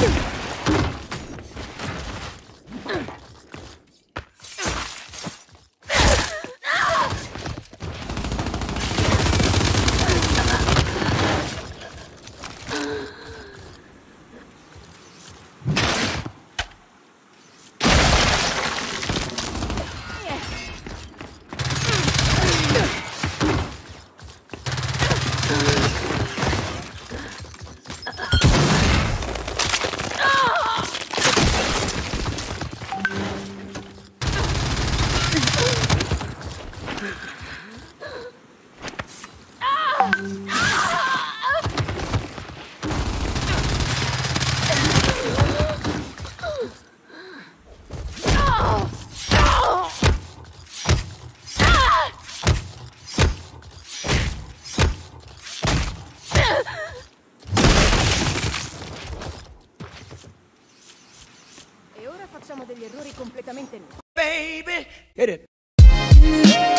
Ugh. E ora facciamo degli errori completamente nuovi. Baby, hit it.